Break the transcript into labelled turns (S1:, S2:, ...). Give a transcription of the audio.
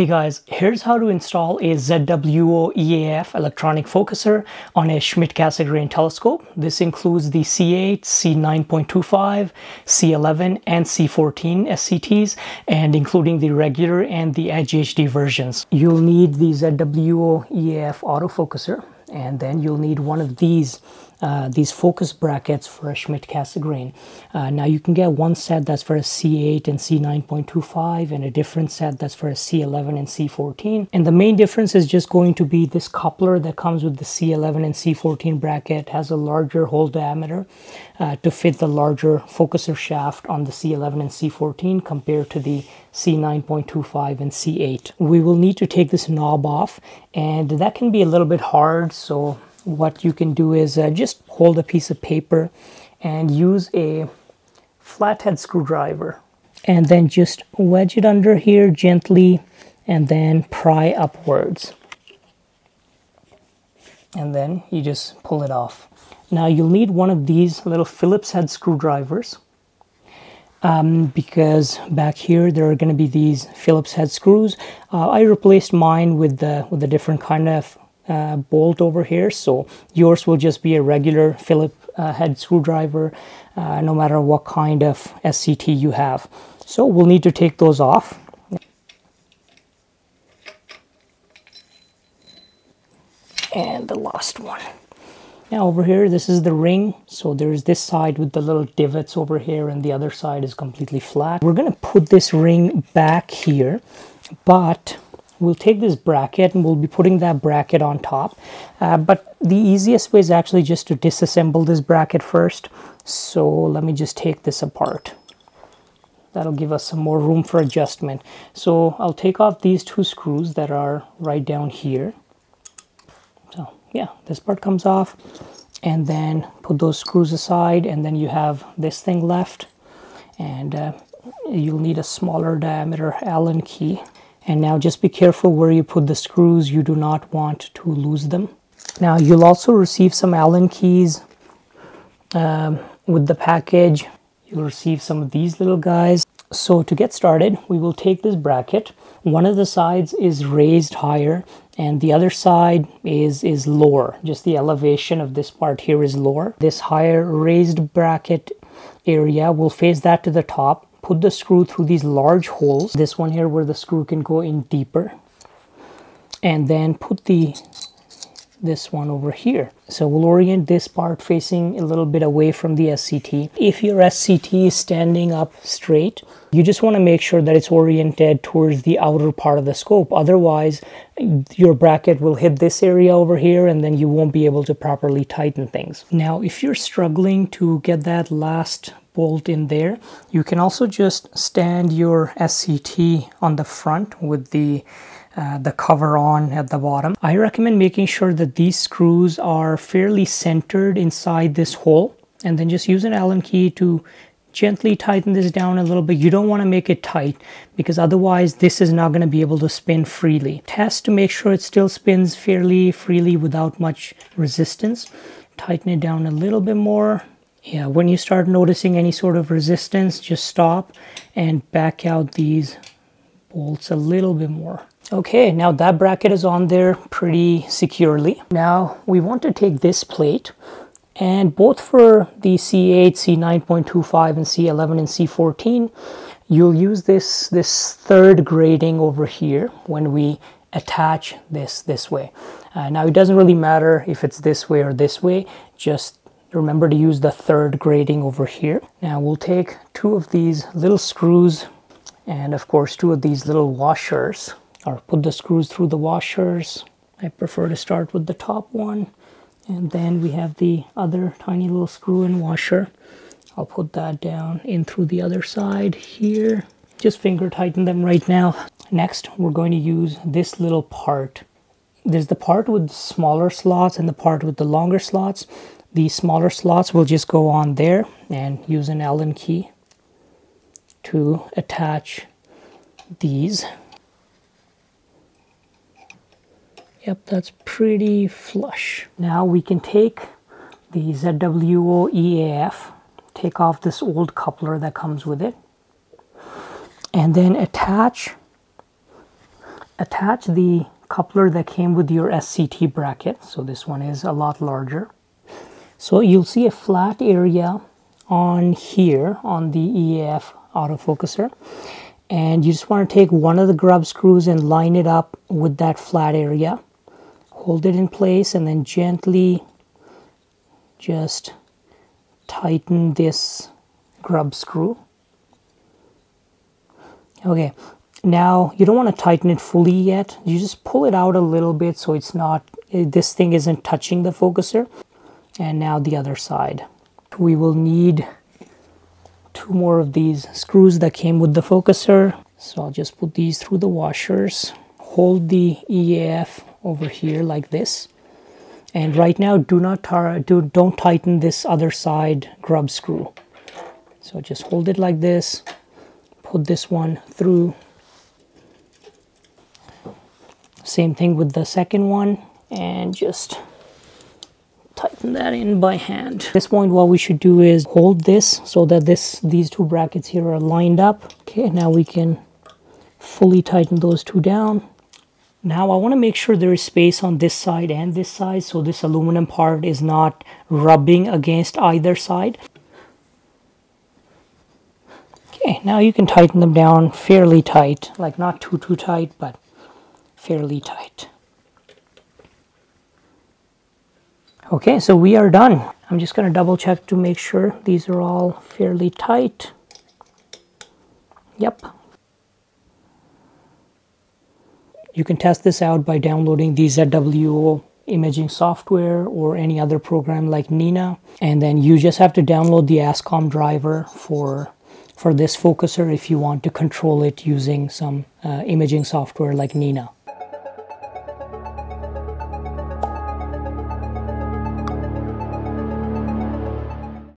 S1: Hey guys, here's how to install a ZWO EAF electronic focuser on a Schmidt-Cassegrain telescope. This includes the C8, C9.25, C11, and C14 SCTs, and including the regular and the Edge HD versions. You'll need the ZWO EAF autofocuser, and then you'll need one of these uh, these focus brackets for a Schmidt-Cassegrain. Uh, now you can get one set that's for a C8 and C9.25 and a different set that's for a C11 and C14. And the main difference is just going to be this coupler that comes with the C11 and C14 bracket has a larger hole diameter uh, to fit the larger focuser shaft on the C11 and C14 compared to the C9.25 and C8. We will need to take this knob off and that can be a little bit hard so what you can do is uh, just hold a piece of paper and use a flathead screwdriver. And then just wedge it under here gently and then pry upwards. And then you just pull it off. Now you'll need one of these little Phillips head screwdrivers um, because back here there are going to be these Phillips head screws. Uh, I replaced mine with the with a different kind of uh, bolt over here. So yours will just be a regular Phillips uh, head screwdriver uh, no matter what kind of SCT you have. So we'll need to take those off. And the last one. Now over here this is the ring. So there's this side with the little divots over here and the other side is completely flat. We're to put this ring back here but we'll take this bracket and we'll be putting that bracket on top. Uh, but the easiest way is actually just to disassemble this bracket first. So let me just take this apart. That'll give us some more room for adjustment. So I'll take off these two screws that are right down here. So yeah, this part comes off and then put those screws aside and then you have this thing left and uh, you'll need a smaller diameter Allen key and now just be careful where you put the screws. You do not want to lose them. Now you'll also receive some Allen keys um, with the package. You'll receive some of these little guys. So to get started, we will take this bracket. One of the sides is raised higher and the other side is, is lower. Just the elevation of this part here is lower. This higher raised bracket area, will face that to the top put the screw through these large holes. This one here where the screw can go in deeper. And then put the this one over here. So we'll orient this part facing a little bit away from the SCT. If your SCT is standing up straight, you just want to make sure that it's oriented towards the outer part of the scope. Otherwise, your bracket will hit this area over here and then you won't be able to properly tighten things. Now, if you're struggling to get that last bolt in there. You can also just stand your SCT on the front with the uh, the cover on at the bottom. I recommend making sure that these screws are fairly centered inside this hole and then just use an Allen key to gently tighten this down a little bit. You don't want to make it tight because otherwise this is not going to be able to spin freely. Test to make sure it still spins fairly freely without much resistance. Tighten it down a little bit more yeah, when you start noticing any sort of resistance, just stop and back out these bolts a little bit more. Okay, now that bracket is on there pretty securely. Now we want to take this plate and both for the C8, C9.25 and C11 and C14, you'll use this, this third grating over here when we attach this this way. Uh, now it doesn't really matter if it's this way or this way, just Remember to use the third grating over here. Now we'll take two of these little screws and of course two of these little washers or put the screws through the washers. I prefer to start with the top one and then we have the other tiny little screw and washer. I'll put that down in through the other side here. Just finger tighten them right now. Next, we're going to use this little part. There's the part with smaller slots and the part with the longer slots. The smaller slots will just go on there and use an Allen key to attach these. Yep, that's pretty flush. Now we can take the ZWO EAF, take off this old coupler that comes with it, and then attach attach the coupler that came with your SCT bracket. So this one is a lot larger. So you'll see a flat area on here on the EAF autofocuser. And you just want to take one of the grub screws and line it up with that flat area. Hold it in place and then gently just tighten this grub screw. Okay, now you don't want to tighten it fully yet. You just pull it out a little bit so it's not, this thing isn't touching the focuser. And now the other side. We will need two more of these screws that came with the focuser. So I'll just put these through the washers. Hold the EAF over here like this. And right now, do not do don't tighten this other side grub screw. So just hold it like this. Put this one through same thing with the second one and just tighten that in by hand. At this point what we should do is hold this so that this these two brackets here are lined up. Okay, now we can fully tighten those two down. Now I want to make sure there is space on this side and this side so this aluminum part is not rubbing against either side. Okay, now you can tighten them down fairly tight, like not too too tight, but fairly tight. Okay, so we are done. I'm just going to double check to make sure these are all fairly tight. Yep. You can test this out by downloading the ZWO imaging software or any other program like Nina. And then you just have to download the ASCOM driver for, for this focuser if you want to control it using some uh, imaging software like Nina.